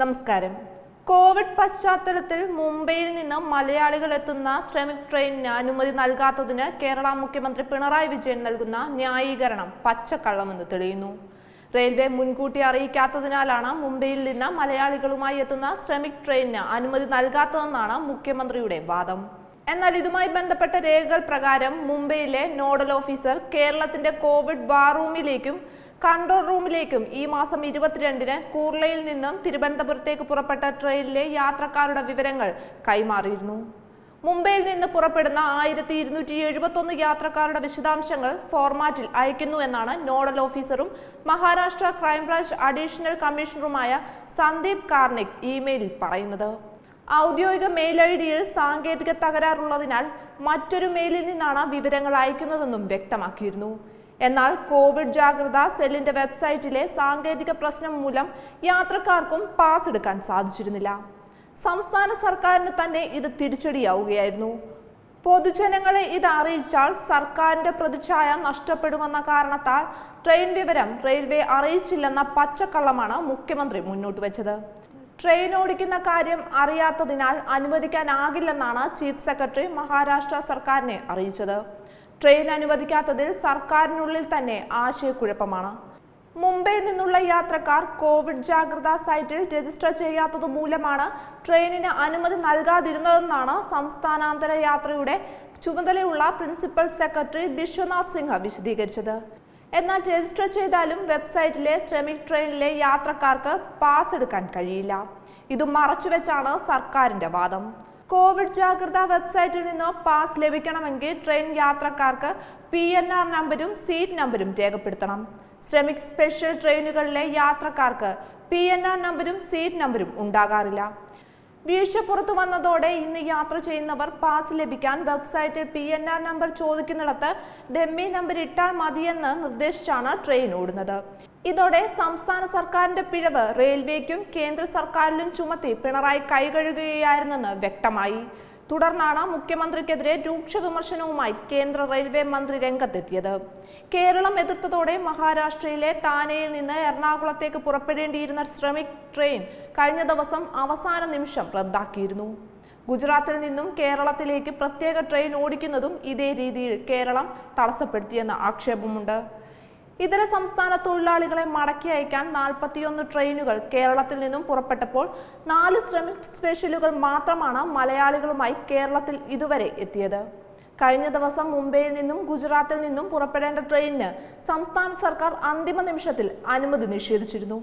നമസ്കാരം. കോവിഡ് പശ്ചാത്തലത്തിൽ മുംബൈയിൽ നിന്ന് മലയാളികൾ എത്തുന്ന ശ്രമിക് ട്രെയിനിന് അനുമതി നൽകാത്തതിന് കേരള മുഖ്യമന്ത്രി പിണറായി വിജയൻ നൽകുന്ന ന്യായീകരണം പച്ചക്കള്ളമെന്ന് തെളിയുന്നു. റെയിൽവേ മുൻകൂട്ടി അറിയിക്കാത്തതിനാലാണ് മുംബൈയിൽ നിന്ന് മലയാളികളുമായി എത്തുന്ന ശ്രമിക് ട്രെയിനിന് അനുമതി നൽകാത്തതെന്നാണ് മുഖ്യമന്ത്രിയുടെ വാദം. എന്നാൽ ഇതുമായി ബന്ധപ്പെട്ട രേഖകൾ പ്രകാരം മുംബൈയിലെ നോഡൽ ഓഫീസർ കേരളത്തിന്റെ കോവിഡ് വാർ റൂമിലേക്കും കൺട്രോൾ റൂമിലേക്കും ഈ മാസം ഇരുപത്തിരണ്ടിന് കൂർളയിൽ നിന്നും തിരുവനന്തപുരത്തേക്ക് പുറപ്പെട്ട ട്രെയിനിലെ യാത്രക്കാരുടെ വിവരങ്ങൾ കൈമാറിയിരുന്നു. മുംബൈയിൽ നിന്ന് പുറപ്പെടുന്ന ആയിരത്തി ഇരുന്നൂറ്റി എഴുപത്തി ഒന്ന് യാത്രക്കാരുടെ വിശദാംശങ്ങൾ ഫോർമാറ്റിൽ അയക്കുന്നു എന്നാണ് നോഡൽ ഓഫീസറും മഹാരാഷ്ട്ര ക്രൈംബ്രാഞ്ച് അഡീഷണൽ കമ്മീഷണറുമായ സന്ദീപ് കാർണിക് ഇമെയിലിൽ പറയുന്നത്. ഔദ്യോഗിക മെയിൽ ഐ ഡിയിൽ സാങ്കേതിക തകരാറുള്ളതിനാൽ മറ്റൊരു മെയിലിൽ നിന്നാണ് വിവരങ്ങൾ അയക്കുന്നതെന്നും വ്യക്തമാക്കിയിരുന്നു. എന്നാൽ കോവിഡ് ജാഗ്രത സെല്ലിന്റെ വെബ്സൈറ്റിലെ സാങ്കേതിക പ്രശ്നം മൂലം യാത്രക്കാർക്കും പാസ് എടുക്കാൻ സാധിച്ചിരുന്നില്ല. സംസ്ഥാന സർക്കാരിന് തന്നെ ഇത് തിരിച്ചടിയാവുകയായിരുന്നു. പൊതുജനങ്ങളെ ഇത് അറിയിച്ചാൽ സർക്കാരിന്റെ പ്രതിച്ഛായ നഷ്ടപ്പെടുമെന്ന കാരണത്താൽ ട്രെയിൻ വിവരം റെയിൽവേ അറിയിച്ചില്ലെന്ന പച്ചക്കള്ളമാണ് മുഖ്യമന്ത്രി മുന്നോട്ട് വെച്ചത്. ട്രെയിൻ ഓടിക്കുന്ന കാര്യം അറിയാത്തതിനാൽ അനുവദിക്കാനാകില്ലെന്നാണ് ചീഫ് സെക്രട്ടറി മഹാരാഷ്ട്ര സർക്കാരിനെ അറിയിച്ചത്. ട്രെയിൻ അനുവദിക്കാത്തതിൽ സർക്കാരിനുള്ളിൽ തന്നെ ആശയക്കുഴപ്പമാണ്. മുംബൈയിൽ നിന്നുള്ള യാത്രക്കാർ കോവിഡ് ജാഗ്രതാ സൈറ്റിൽ രജിസ്റ്റർ ചെയ്യാത്തത് മൂലമാണ് ട്രെയിനിന് അനുമതി നൽകാതിരുന്നതെന്നാണ് സംസ്ഥാനാന്തര യാത്രയുടെ ചുമതലയുള്ള പ്രിൻസിപ്പൽ സെക്രട്ടറി ബിശ്വനാഥ് സിൻഹ വിശദീകരിച്ചത്. എന്നാൽ രജിസ്റ്റർ ചെയ്താലും വെബ്സൈറ്റിലെ ശ്രമിക് ട്രെയിനിലെ യാത്രക്കാർക്ക് പാസ് എടുക്കാൻ കഴിയില്ല. ഇത് മറച്ചുവെച്ചാണ് സർക്കാരിന്റെ വാദം. കോവിഡ് ജാഗ്രതാ വെബ്സൈറ്റിൽ നിന്നോ പാസ് ലഭിക്കണമെങ്കിൽ ട്രെയിൻ യാത്രക്കാർക്ക് പി എൻ ആർ നമ്പരും സീറ്റ് നമ്പരും രേഖപ്പെടുത്തണം. ശ്രമിക് സ്പെഷ്യൽ ട്രെയിനുകളിലെ യാത്രക്കാർക്ക് പി എൻ ആർ നമ്പരും സീറ്റ് നമ്പരും ഉണ്ടാകാറില്ല. വീഴ്ച പുറത്തു വന്നതോടെ ഇന്ന് യാത്ര ചെയ്യുന്നവർ പാസ് ലഭിക്കാൻ വെബ്സൈറ്റിൽ പി എൻ ആർ നമ്പർ ചോദിക്കുന്നിടത്ത് ഡെമ്മി നമ്പർ ഇട്ടാൽ മതിയെന്ന് നിർദ്ദേശിച്ചാണ് ട്രെയിൻ ഓടുന്നത്. ഇതോടെ സംസ്ഥാന സർക്കാരിന്റെ പിഴവ് റെയിൽവേക്കും കേന്ദ്ര സർക്കാരിലും ചുമത്തി പിണറായി കൈകഴുകുകയായിരുന്നെന്ന് വ്യക്തമായി. തുടർന്നാണ് മുഖ്യമന്ത്രിക്കെതിരെ രൂക്ഷ വിമർശനവുമായി കേന്ദ്ര റെയിൽവേ മന്ത്രി രംഗത്തെത്തിയത്. കേരളം എതിർത്തതോടെ മഹാരാഷ്ട്രയിലെ താനെയിൽ നിന്ന് എറണാകുളത്തേക്ക് പുറപ്പെടേണ്ടിയിരുന്ന ശ്രമിക് ട്രെയിൻ കഴിഞ്ഞ ദിവസം അവസാന നിമിഷം റദ്ദാക്കിയിരുന്നു. ഗുജറാത്തിൽ നിന്നും കേരളത്തിലേക്ക് പ്രത്യേക ട്രെയിൻ ഓടിക്കുന്നതും ഇതേ രീതിയിൽ കേരളം തടസ്സപ്പെടുത്തിയെന്ന ആക്ഷേപമുണ്ട്. ഇതര സംസ്ഥാന തൊഴിലാളികളെ മടക്കി അയക്കാൻ നാൽപ്പത്തിയൊന്ന് ട്രെയിനുകൾ കേരളത്തിൽ നിന്നും പുറപ്പെട്ടപ്പോൾ നാല് ശ്രമിക് സ്പെഷ്യലുകൾ മാത്രമാണ് മലയാളികളുമായി കേരളത്തിൽ ഇതുവരെ എത്തിയത്. കഴിഞ്ഞ ദിവസം മുംബൈയിൽ നിന്നും ഗുജറാത്തിൽ നിന്നും പുറപ്പെടേണ്ട ട്രെയിനിന് സംസ്ഥാന സർക്കാർ അന്തിമ നിമിഷത്തിൽ അനുമതി നിഷേധിച്ചിരുന്നു.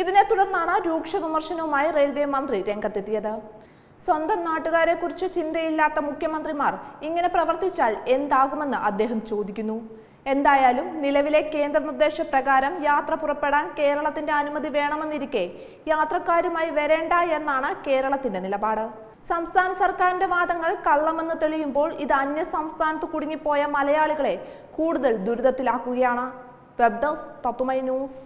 ഇതിനെ തുടർന്നാണ് രൂക്ഷ വിമർശനവുമായി റെയിൽവേ മന്ത്രി രംഗത്തെത്തിയത്. സ്വന്തം നാട്ടുകാരെ കുറിച്ച് ചിന്തയില്ലാത്ത മുഖ്യമന്ത്രിമാർ ഇങ്ങനെ പ്രവർത്തിച്ചാൽ എന്താകുമെന്ന് അദ്ദേഹം ചോദിക്കുന്നു. എന്തായാലും നിലവിലെ കേന്ദ്ര നിർദ്ദേശപ്രകാരം യാത്ര പുറപ്പെടാൻ കേരളത്തിന്റെ അനുമതി വേണമെന്നിരിക്കെ യാത്രക്കാരുമായി വരേണ്ട എന്നാണ് കേരളത്തിന്റെ നിലപാട്. സംസ്ഥാന സർക്കാരിന്റെ വാദങ്ങൾ കള്ളമെന്ന് തെളിയുമ്പോൾ ഇത് അന്യ സംസ്ഥാനത്ത് കുടുങ്ങിപ്പോയ മലയാളികളെ കൂടുതൽ ദുരിതത്തിലാക്കുകയാണ്. വെബ് തത്തുമൈ ന്യൂസ്.